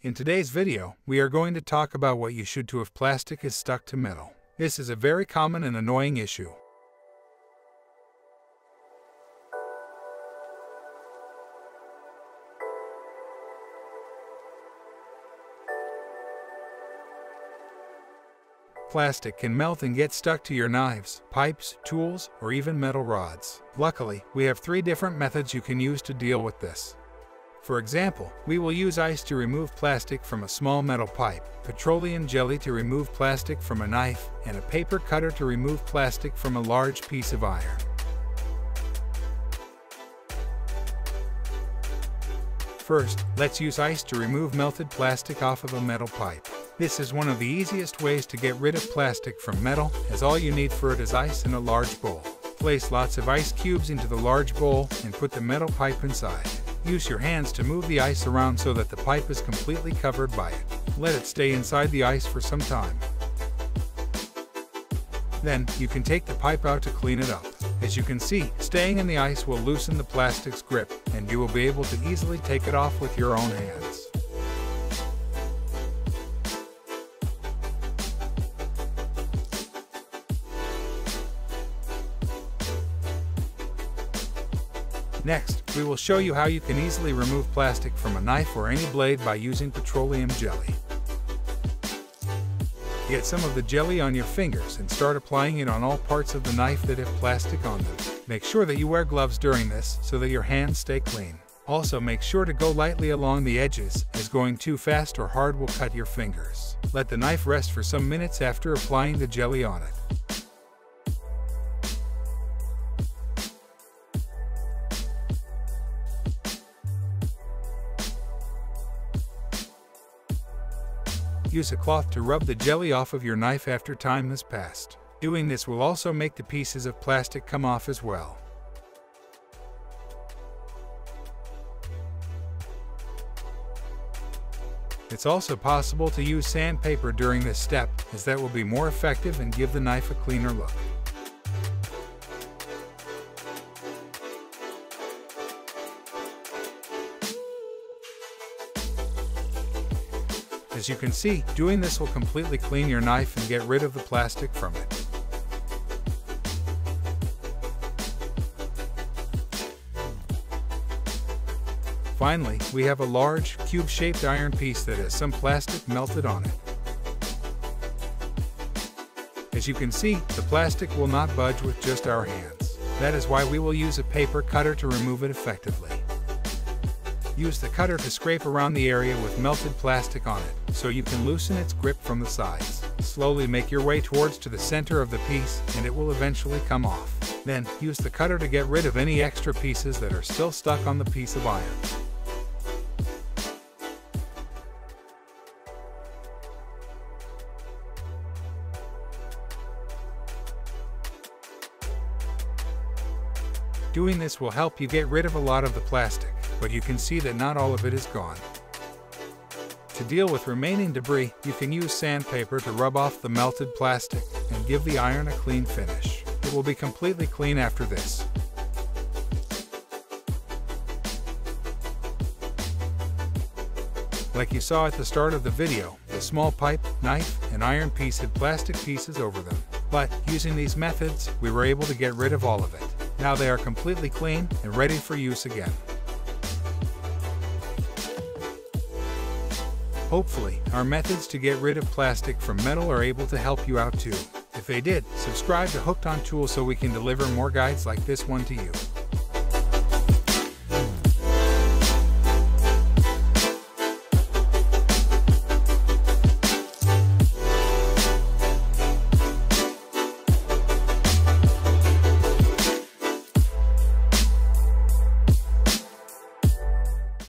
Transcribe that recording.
In today's video, we are going to talk about what you should do if plastic is stuck to metal. This is a very common and annoying issue. Plastic can melt and get stuck to your knives, pipes, tools, or even metal rods. Luckily, we have three different methods you can use to deal with this. For example, we will use ice to remove plastic from a small metal pipe, petroleum jelly to remove plastic from a knife, and a paper cutter to remove plastic from a large piece of iron. First, let's use ice to remove melted plastic off of a metal pipe. This is one of the easiest ways to get rid of plastic from metal, as all you need for it is ice in a large bowl. Place lots of ice cubes into the large bowl and put the metal pipe inside. Use your hands to move the ice around so that the pipe is completely covered by it. Let it stay inside the ice for some time. Then, you can take the pipe out to clean it up. As you can see, staying in the ice will loosen the plastic's grip, and you will be able to easily take it off with your own hands. Next, we will show you how you can easily remove plastic from a knife or any blade by using petroleum jelly. Get some of the jelly on your fingers and start applying it on all parts of the knife that have plastic on them. Make sure that you wear gloves during this so that your hands stay clean. Also make sure to go lightly along the edges, as going too fast or hard will cut your fingers. Let the knife rest for some minutes after applying the jelly on it. Use a cloth to rub the jelly off of your knife after time has passed. Doing this will also make the pieces of plastic come off as well. It's also possible to use sandpaper during this step, as that will be more effective and give the knife a cleaner look. As you can see, doing this will completely clean your knife and get rid of the plastic from it. Finally, we have a large, cube-shaped iron piece that has some plastic melted on it. As you can see, the plastic will not budge with just our hands. That is why we will use a paper cutter to remove it effectively. Use the cutter to scrape around the area with melted plastic on it, so you can loosen its grip from the sides. Slowly make your way towards to the center of the piece, and it will eventually come off. Then, use the cutter to get rid of any extra pieces that are still stuck on the piece of iron. Doing this will help you get rid of a lot of the plastic but you can see that not all of it is gone. To deal with remaining debris, you can use sandpaper to rub off the melted plastic and give the iron a clean finish. It will be completely clean after this. Like you saw at the start of the video, the small pipe, knife, and iron piece had plastic pieces over them. But using these methods, we were able to get rid of all of it. Now they are completely clean and ready for use again. Hopefully, our methods to get rid of plastic from metal are able to help you out too. If they did, subscribe to Hooked on Tools so we can deliver more guides like this one to you.